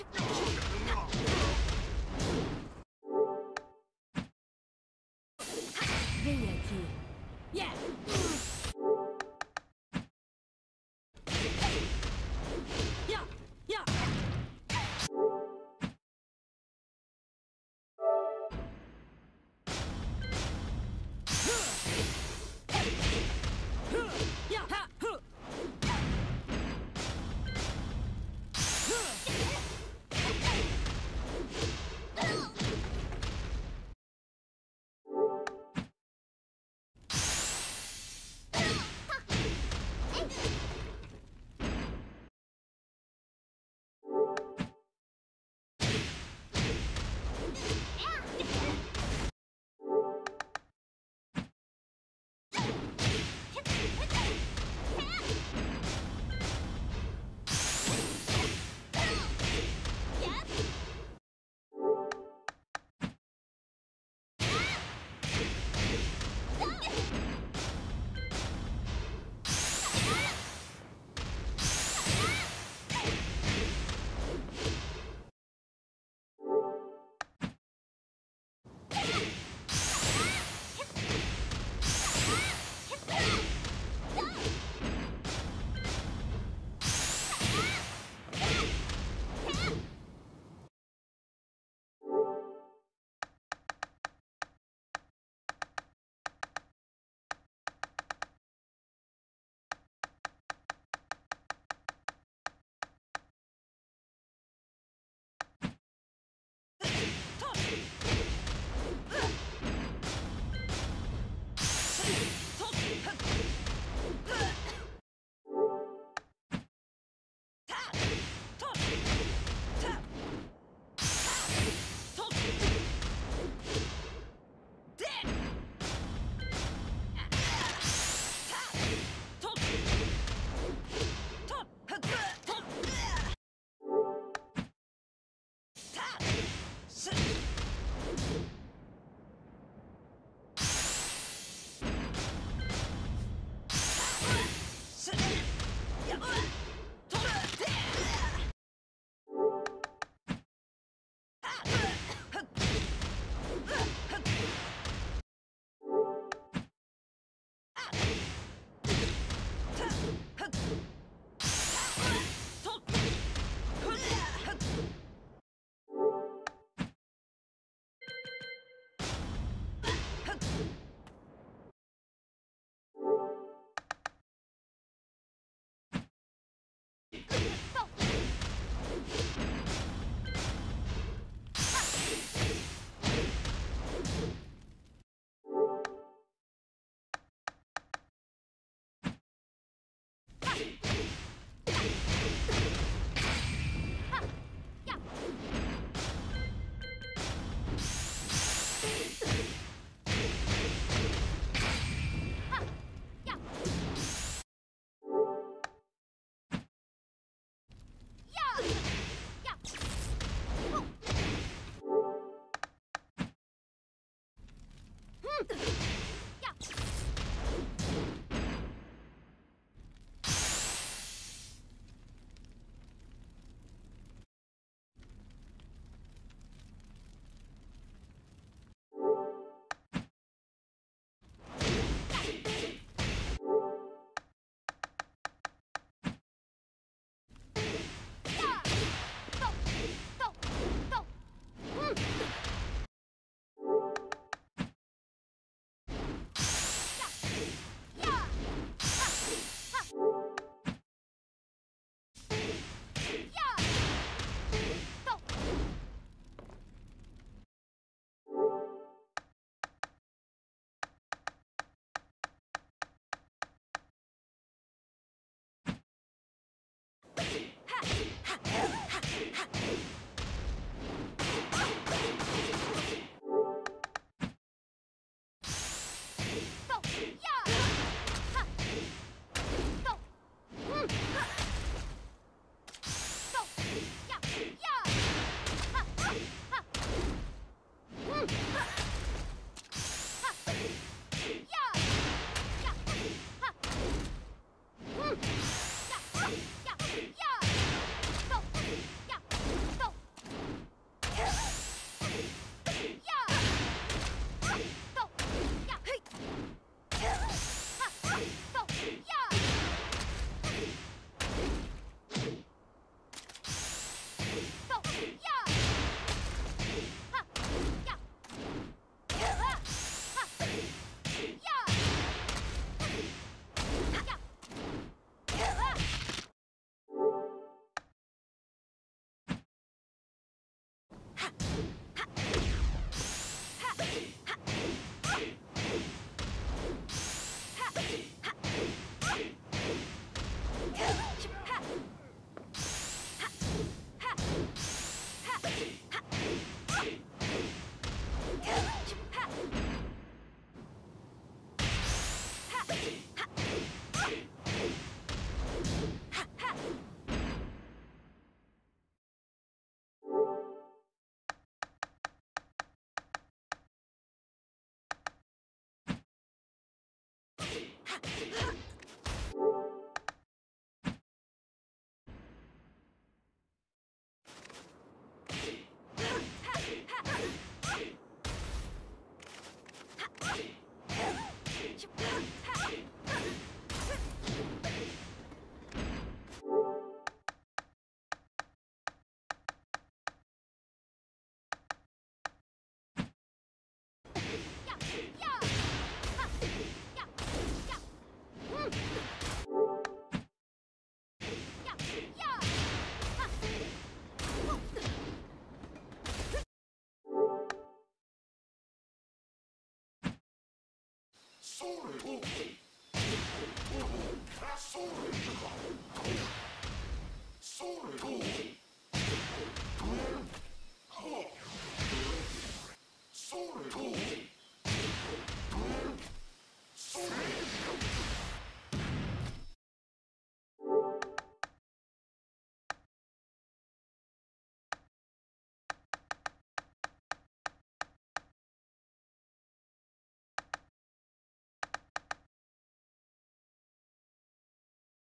Watch your back. そ